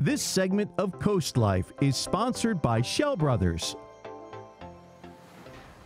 This segment of Coast Life is sponsored by Schell Brothers.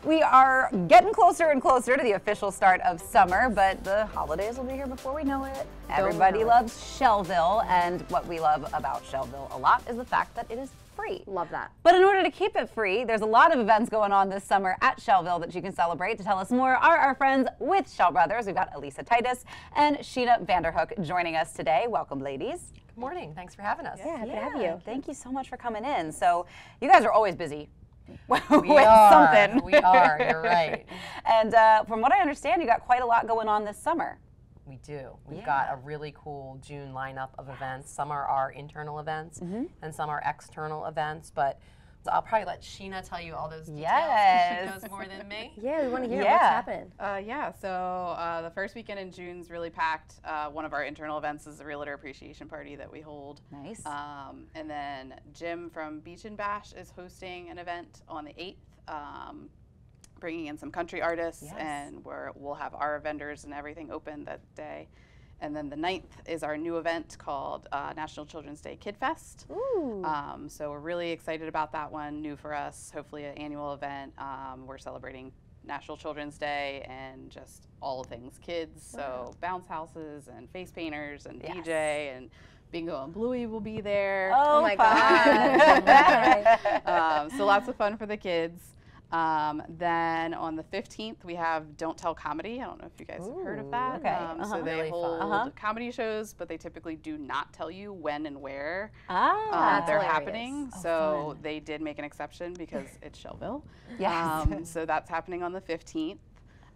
We are getting closer and closer to the official start of summer, but the holidays will be here before we know it. Everybody know it. loves Schellville, and what we love about Schellville a lot is the fact that it is free. Love that. But in order to keep it free, there's a lot of events going on this summer at Schellville that you can celebrate. To tell us more are our friends with Schell Brothers. We've got Alyssa Titus and Sheena Vanderhook joining us today. Welcome, ladies. Good morning. Thanks for having us. Yeah, happy to have you. Thank you so much for coming in. So, you guys are always busy. with We are. something. We are. You're right. And uh, from what I understand, you got quite a lot going on this summer. We do. We've Yeah. got a really cool June lineup of events. Some are our internal events, Mm-hmm. and some are external events. But I'll probably let Sheena tell you all those details. Yes. She knows more than me. Yeah, we want to hear Yeah. what's happening. Uh, yeah, so uh, the first weekend in June's really packed. Uh, one of our internal events is the Realtor Appreciation Party that we hold. Nice. Um, and then Jim from Beach and Bash is hosting an event on the 8th, um, bringing in some country artists, Yes. and we're, we'll have our vendors and everything open that day. And then the 9th is our new event called uh, National Children's Day Kid Fest. Ooh. Um, so we're really excited about that one, new for us, hopefully an annual event. Um, we're celebrating National Children's Day and just all things kids. So bounce houses and face painters and Yes. DJ and Bingo and Bluey will be there. Oh, my fun. God. um, so lots of fun for the kids. Um, then on the 15th, we have Don't Tell Comedy. I don't know if you guys have heard of that. okay. Um, Uh-huh. So they Really hold Uh-huh. comedy shows, but they typically do not tell you when and where ah, uh, they're hilarious. happening. Oh, so fun. they did make an exception because it's Schellville. Yes. Um, so that's happening on the 15th.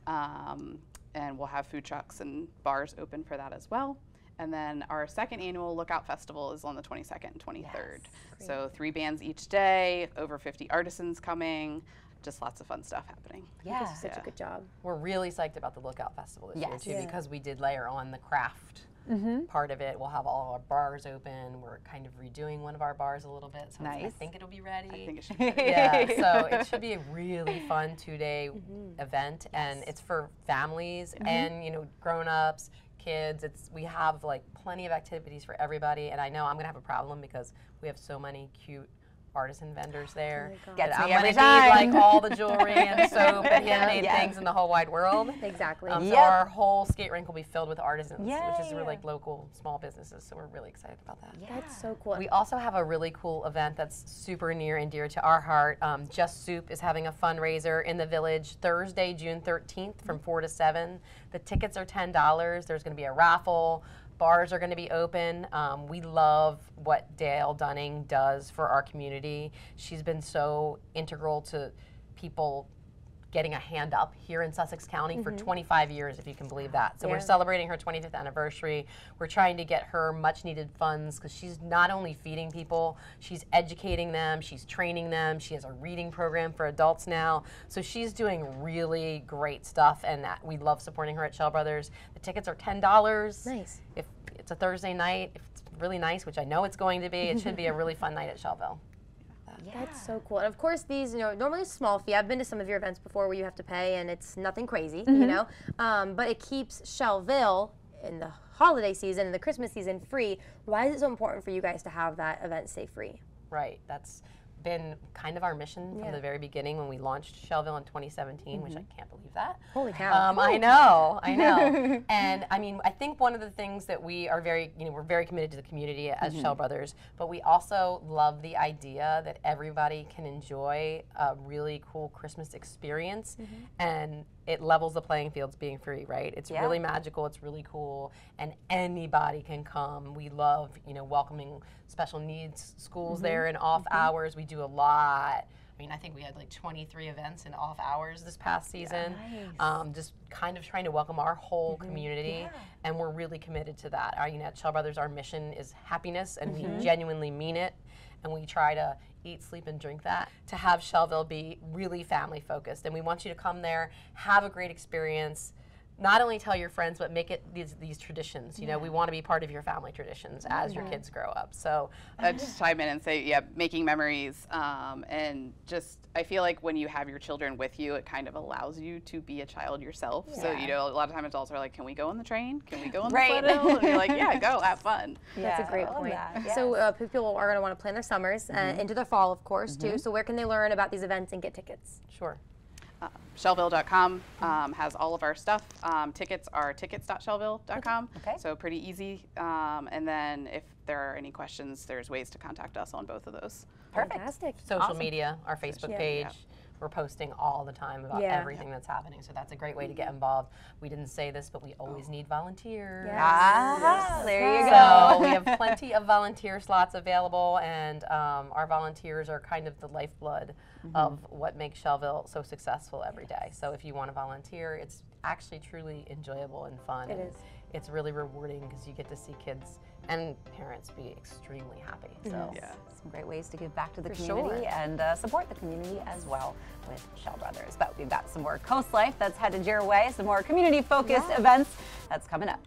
Um, and we'll have food trucks and bars open for that as well. And then our second annual Lookout Festival is on the 22nd and 23rd. So three bands each day, over 50 artisans coming, just lots of fun stuff happening. Yeah. do such Yeah. a good job. We're really psyched about the Lookout Festival this Yes. year too, Yeah. because we did layer on the craft Mm-hmm. part of it. We'll have all our bars open. We're kind of redoing one of our bars a little bit, so I Nice. think it'll be ready. I think it should be yeah, so it should be a really fun two-day Mm-hmm. event, and it's for families and you know grown-ups, kids. It's we have like plenty of activities for everybody, and I know I'm gonna have a problem because we have so many cute artisan vendors there. Oh God. that Gets I'm every gonna time. need like all the jewelry and soap and handmade Yes. things in the whole wide world. Exactly. Um, Yep. Our whole skate rink will be filled with artisans, which is really like local small businesses. So we're really excited about that. That's so cool. We also have a really cool event that's super near and dear to our heart. Um, Just Soup is having a fundraiser in the village Thursday, June 13th from 4 to 7. The tickets are $10. There's going to be a raffle. Bars are going to be open. Um, we love what Dale Dunning does for our community. She's been so integral to people getting a hand up here in Sussex County for mm-hmm. 25 years, if you can believe that. So we're celebrating her 25th anniversary. We're trying to get her much needed funds because she's not only feeding people, she's educating them, she's training them. She has a reading program for adults now. So she's doing really great stuff, and that, we love supporting her at Schell Brothers. The tickets are $10. Nice. If it's a Thursday night, if it's really nice, which I know it's going to be, it should be a really fun night at Schellville. That's so cool. And of course, these, you know, normally a small fee. I've been to some of your events before where you have to pay and it's nothing crazy, you know. Um, but it keeps Schellville in the holiday season and the Christmas season free. Why is it so important for you guys to have that event stay free? Right. That's been kind of our mission from Yeah. the very beginning when we launched Schellville in 2017, which I mm-hmm. can't believe that. Holy cow. Um, I know, I know. and I mean, I think one of the things that we are very, you know, we're very committed to the community as mm-hmm. Schell Brothers, but we also love the idea that everybody can enjoy a really cool Christmas experience mm-hmm. and it levels the playing fields being free, right? It's Yeah. really magical, it's really cool, and anybody can come. We love, you know, welcoming special needs schools there in off hours. We do a lot. I mean, I think we had like 23 events in off hours this past season. Um, just kind of trying to welcome our whole community, and we're really committed to that. Our, you know, at Schell Brothers, our mission is happiness, and we genuinely mean it, and we try to eat, sleep, and drink that to have Schellville be really family focused. And we want you to come there, have a great experience not only tell your friends, but make it these these traditions. You know, we want to be part of your family traditions as your kids grow up. So uh, just chime in and say, yeah, making memories, um, and just I feel like when you have your children with you, it kind of allows you to be a child yourself. So you know, a lot of times adults are like, "Can we go on the train? Can we go on Right. the sled? And you're like, "Yeah, go, have fun." That's a great I love point. that, So uh, people are going to want to plan their summers uh, into the fall, of course, too. So where can they learn about these events and get tickets? sure. Uh, Schellville.com um, has all of our stuff. Um, tickets are tickets.schellville.com. Okay. So pretty easy. Um, and then if there are any questions, there's ways to contact us on both of those. Perfect. Fantastic. Social Awesome. media, our Facebook Yeah. page. Yeah. We're posting all the time about Yeah. everything that's happening. So that's a great way to get involved. We didn't say this, but we always need volunteers. Yes. Ah, there you So go. we have plenty of volunteer slots available, and um, our volunteers are kind of the lifeblood of what makes Schellville so successful every day. So if you want to volunteer, it's actually truly enjoyable and fun. It and is. It's really rewarding because you get to see kids and parents be extremely happy. So Yeah. Some great ways to give back to the For community sure. and uh, support the community as well with Schell Brothers. But we've got some more Coast Life that's headed your way, some more community focused events that's coming up.